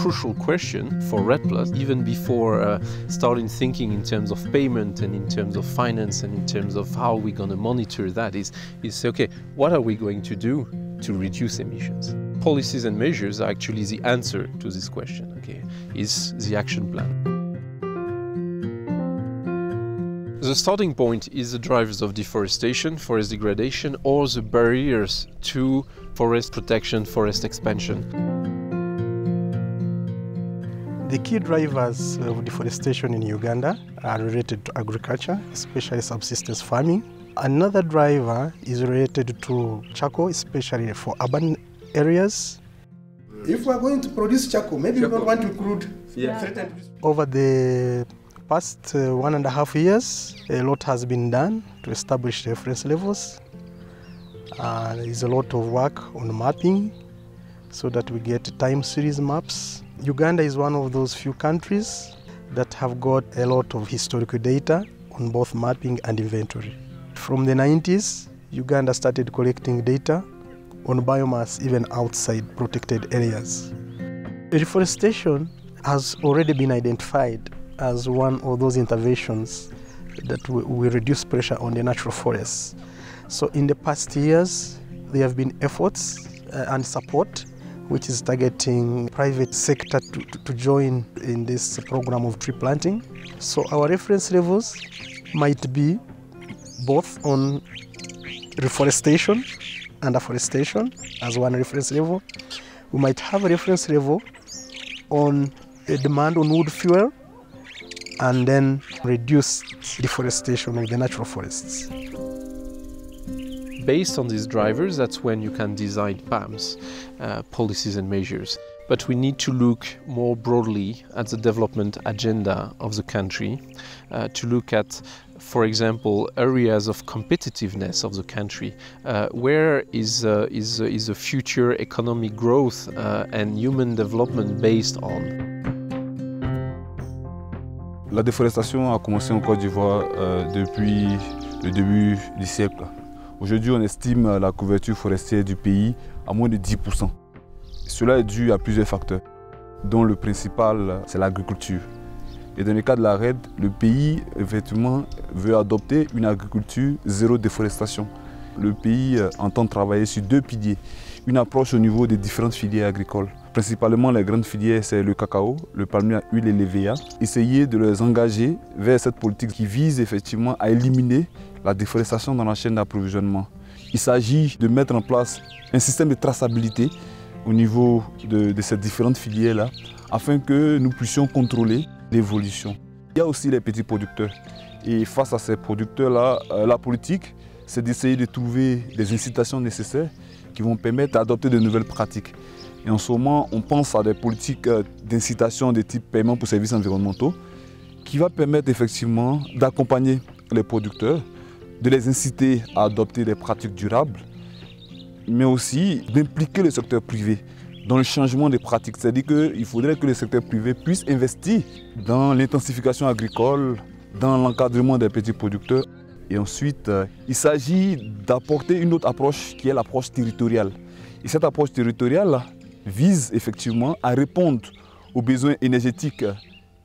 crucial question for REDD Plus, even before uh, starting thinking in terms of payment and in terms of finance and in terms of how we're going to monitor that, is, is okay, what are we going to do to reduce emissions? Policies and measures are actually the answer to this question, okay, is the action plan. The starting point is the drivers of deforestation, forest degradation, or the barriers to forest protection, forest expansion. The key drivers of deforestation in Uganda are related to agriculture, especially subsistence farming. Another driver is related to charcoal, especially for urban areas. If we are going to produce charcoal, maybe charcoal. we don't want to include yeah. Over the past uh, one and a half years, a lot has been done to establish reference levels. Uh, there is a lot of work on mapping so that we get time series maps. Uganda is one of those few countries that have got a lot of historical data on both mapping and inventory. From the 90s, Uganda started collecting data on biomass even outside protected areas. Reforestation has already been identified as one of those interventions that will reduce pressure on the natural forests. So in the past years, there have been efforts uh, and support which is targeting private sector to, to, join in this program of tree planting. So our reference levels might be both on reforestation and afforestation as one reference level. We might have a reference level on demand on wood fuel and then reduce deforestation of the natural forests. Based on these drivers, that's when you can design PAMs, uh, policies and measures. But we need to look more broadly at the development agenda of the country, uh, to look at, for example, areas of competitiveness of the country. Uh, where is, uh, is, uh, is the future economic growth uh, and human development based on? La déforestation a commencé en Côte d'Ivoire euh, depuis le début du siècle. Aujourd'hui, on estime la couverture forestière du pays à moins de 10%. Cela est dû à plusieurs facteurs, dont le principal, c'est l'agriculture. Et dans le cas de la RED, le pays, effectivement, veut adopter une agriculture zéro déforestation. Le pays euh, entend travailler sur deux piliers. Une approche au niveau des différentes filières agricoles. Principalement, les grandes filières, c'est le cacao, le palmier à huile et l'EVA. Essayer de les engager vers cette politique qui vise effectivement à éliminer la déforestation dans la chaîne d'approvisionnement. Il s'agit de mettre en place un système de traçabilité au niveau de, ces différentes filières-là, afin que nous puissions contrôler l'évolution. Il y a aussi les petits producteurs. Et face à ces producteurs-là, euh, la politique, c'est d'essayer de trouver des incitations nécessaires qui vont permettre d'adopter de nouvelles pratiques. Et en ce moment, on pense à des politiques euh, d'incitation de type paiement pour services environnementaux qui va permettre effectivement d'accompagner les producteurs, de les inciter à adopter des pratiques durables, mais aussi d'impliquer le secteur privé dans le changement des pratiques. C'est-à-dire qu'il faudrait que le secteur privé puisse investir dans l'intensification agricole, dans l'encadrement des petits producteurs. Et ensuite, euh, il s'agit d'apporter une autre approche qui est l'approche territoriale. Et cette approche territoriale, vise effectivement à répondre aux besoins énergétiques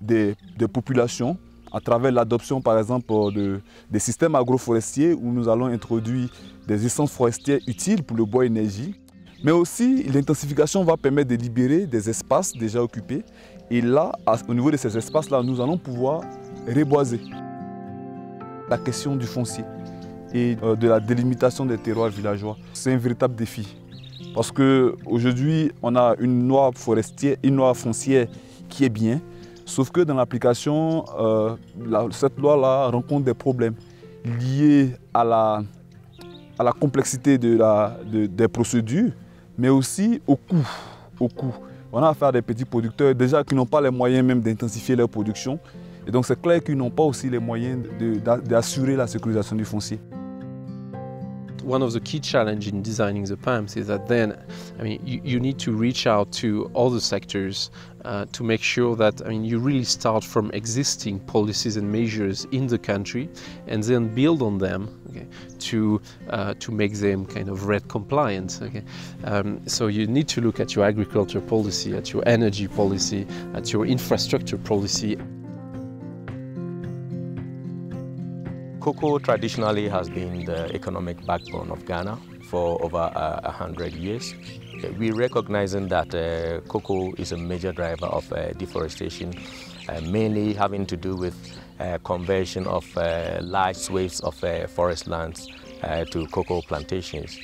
des, populations à travers l'adoption par exemple de, des systèmes agroforestiers où nous allons introduire des essences forestières utiles pour le bois énergie. Mais aussi l'intensification va permettre de libérer des espaces déjà occupés et là, au niveau de ces espaces-là, nous allons pouvoir reboiser. La question du foncier et euh, de la délimitation des terroirs villageois, c'est un véritable défi. Parce qu'aujourd'hui, on a une loi forestière, une loi foncière qui est bien, sauf que dans l'application, euh, cette loi-là rencontre des problèmes liés à la, complexité des procédures, mais aussi au coût. Au coût. On a affaire à des petits producteurs déjà qui n'ont pas les moyens même d'intensifier leur production. Et donc c'est clair qu'ils n'ont pas aussi les moyens d'assurer la sécurisation du foncier. One of the key challenge in designing the PAMs is that then, I mean, you, you need to reach out to other sectors uh, to make sure that I mean you really start from existing policies and measures in the country, and then build on them okay, to uh, to make them kind of REDD compliant. Okay, um, so you need to look at your agriculture policy, at your energy policy, at your infrastructure policy. Cocoa traditionally has been the economic backbone of Ghana for over uh, a uh, hundred years. We're recognizing that uh, cocoa is a major driver of uh, deforestation, uh, mainly having to do with uh, conversion of large swathes of forest lands to cocoa plantations.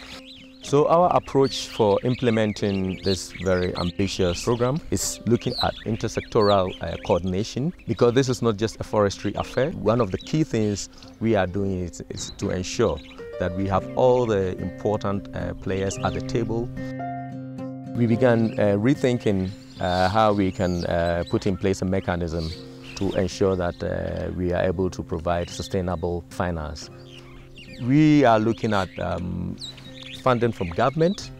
So our approach for implementing this very ambitious program is looking at intersectoral uh, coordination because this is not just a forestry affair. One of the key things we are doing is, is to ensure that we have all the important uh, players at the table. We began uh, rethinking uh, how we can uh, put in place a mechanism to ensure that uh, we are able to provide sustainable finance. We are looking at um, funding from government,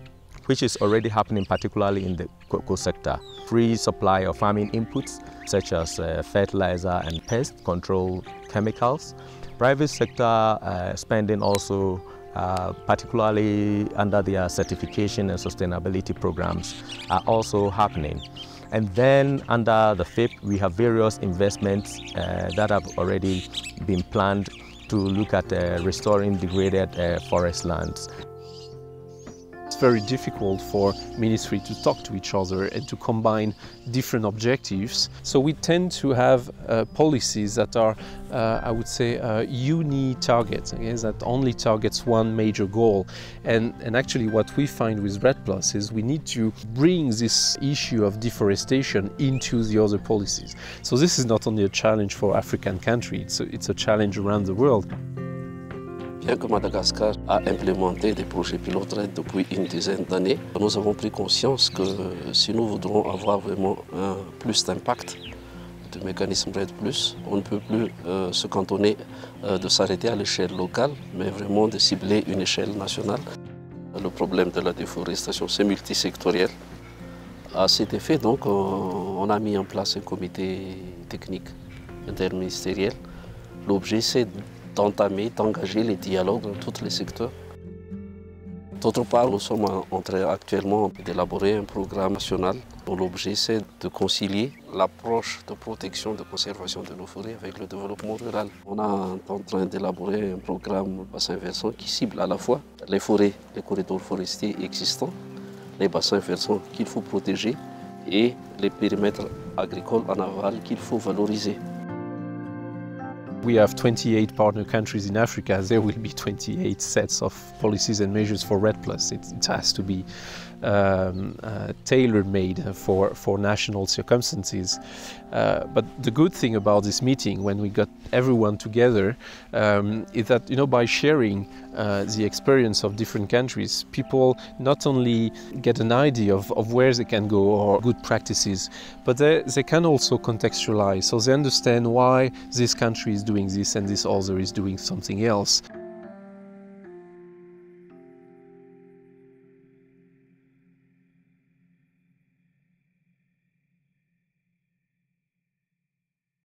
which is already happening particularly in the cocoa sector. Free supply of farming inputs such as uh, fertilizer and pest control chemicals. Private sector uh, spending also uh, particularly under their certification and sustainability programs are also happening. And then under the FIP, we have various investments uh, that have already been planned to look at uh, restoring degraded uh, forest lands very difficult for ministry to talk to each other and to combine different objectives. So we tend to have uh, policies that are, uh, I would say, uh, uni-targets, okay, that only targets one major goal. And, and actually what we find with REDD Plus is we need to bring this issue of deforestation into the other policies. So this is not only a challenge for African countries, it's a, it's a challenge around the world. Bien que Madagascar a implémenté des projets pilotes depuis une dizaine d'années, nous avons pris conscience que si nous voudrons avoir vraiment un plus d'impact du mécanisme RED+, on ne peut plus euh, se cantonner euh, de s'arrêter à l'échelle locale, mais vraiment de cibler une échelle nationale. Le problème de la déforestation, c'est multisectoriel. À cet effet, donc, on a mis en place un comité technique interministériel. L'objet, c'est d'entamer, d'engager les dialogues dans tous les secteurs. D'autre part, nous sommes en train actuellement d'élaborer un programme national dont l'objet c'est de concilier l'approche de protection, de conservation de nos forêts avec le développement rural. On est en train d'élaborer un programme bassin versant qui cible à la fois les forêts, les corridors forestiers existants, les bassins versants qu'il faut protéger et les périmètres agricoles en aval qu'il faut valoriser. We have 28 partner countries in Africa. There will be 28 sets of policies and measures for REDD+. Plus. It, it has to be um, uh, tailor-made for, for national circumstances. Uh, but the good thing about this meeting, when we got everyone together, um, is that you know by sharing uh, the experience of different countries, people not only get an idea of, of where they can go or good practices, but they, they can also contextualize, so they understand why this country is doing this and this other is doing something else.